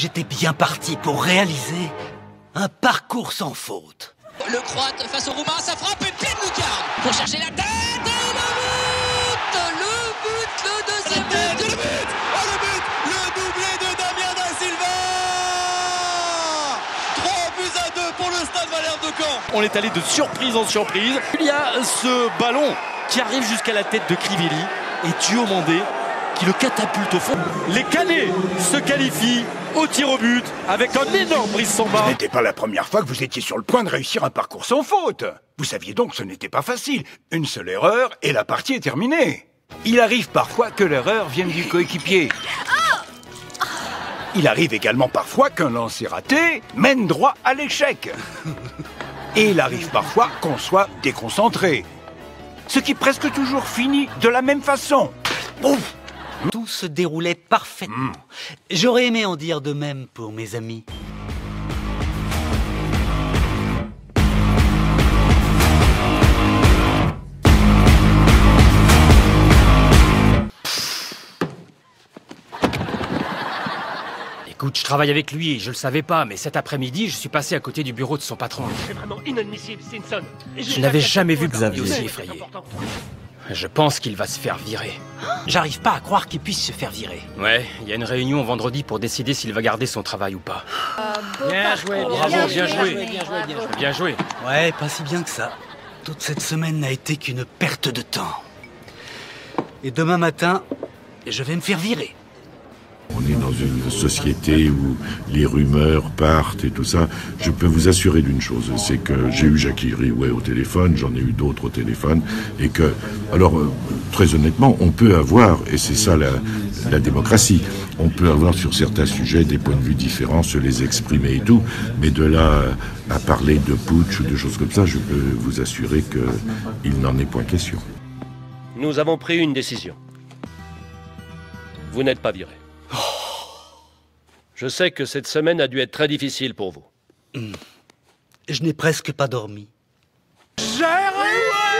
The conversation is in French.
J'étais bien parti pour réaliser un parcours sans faute. Le Croate face au Roumain, ça frappe et pied de lucarne pour chercher la tête et le but Le but, le deuxième but Le but Oh le but Le doublé de Damien Da Silva 3 buts à 2 pour le stade Valère de Caen On est allé de surprise en surprise. Il y a ce ballon qui arrive jusqu'à la tête de Crivelli et Thio Mandé qui le catapulte au fond. Les Canets se qualifient au tir au but avec un énorme brise sans Ce n'était pas la première fois que vous étiez sur le point de réussir un parcours sans faute. Vous saviez donc que ce n'était pas facile. Une seule erreur et la partie est terminée. Il arrive parfois que l'erreur vienne du coéquipier. Il arrive également parfois qu'un lancer raté mène droit à l'échec. Et il arrive parfois qu'on soit déconcentré. Ce qui presque toujours finit de la même façon. Ouf Tout se déroulait parfaitement. J'aurais aimé en dire de même pour mes amis. Écoute, je travaille avec lui, je le savais pas, mais cet après-midi, je suis passé à côté du bureau de son patron. C'est vraiment inadmissible, Simpson. Je n'avais jamais vu Xavier Xavier aussi effrayé. Je pense qu'il va se faire virer. J'arrive pas à croire qu'il puisse se faire virer. Ouais, il y a une réunion vendredi pour décider s'il va garder son travail ou pas. Bien joué, bravo, bien joué. Bien joué. Ouais, pas si bien que ça. Toute cette semaine n'a été qu'une perte de temps. Et demain matin, je vais me faire virer. Dans une société où les rumeurs partent et tout ça. Je peux vous assurer d'une chose, c'est que j'ai eu Jackie Riouet au téléphone, j'en ai eu d'autres au téléphone, et que, alors, euh, très honnêtement, on peut avoir, et c'est ça la, la démocratie, on peut avoir sur certains sujets des points de vue différents, se les exprimer et tout, mais de là à parler de putsch ou de choses comme ça, je peux vous assurer qu'il n'en est point question. Nous avons pris une décision. Vous n'êtes pas viré. Je sais que cette semaine a dû être très difficile pour vous. Je n'ai presque pas dormi. Jérémy